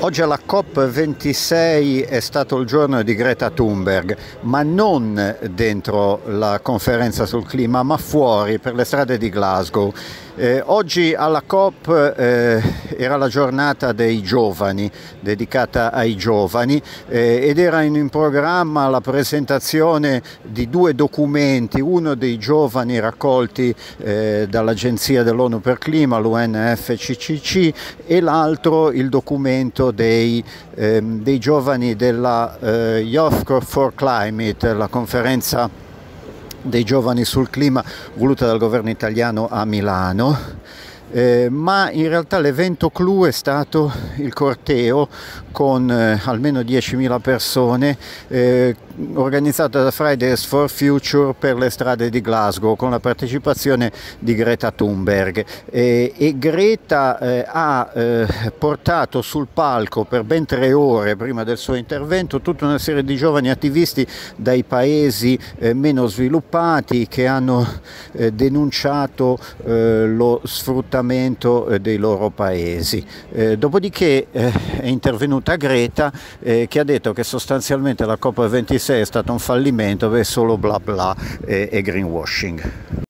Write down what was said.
Oggi alla COP26 è stato il giorno di Greta Thunberg, ma non dentro la conferenza sul clima, ma fuori per le strade di Glasgow. Eh, oggi alla COP eh, era la giornata dei giovani, dedicata ai giovani, eh, ed era in, programma la presentazione di due documenti, uno dei giovani raccolti eh, dall'Agenzia dell'ONU per Clima, l'UNFCCC, e l'altro il documento dei, ehm, dei giovani della eh, Youth for Climate, la conferenza dei giovani sul clima voluta dal governo italiano a Milano. Eh, ma in realtà l'evento clou è stato il corteo con eh, almeno 10.000 persone eh, organizzata da Fridays for Future per le strade di Glasgow con la partecipazione di Greta Thunberg. E, e Greta eh, ha eh, portato sul palco per ben tre ore prima del suo intervento tutta una serie di giovani attivisti dai paesi eh, meno sviluppati che hanno eh, denunciato eh, lo sfruttamento eh, dei loro paesi. dopodiché è intervenuta Greta che ha detto che sostanzialmente la COP26 è stato un fallimento, è solo bla bla e greenwashing.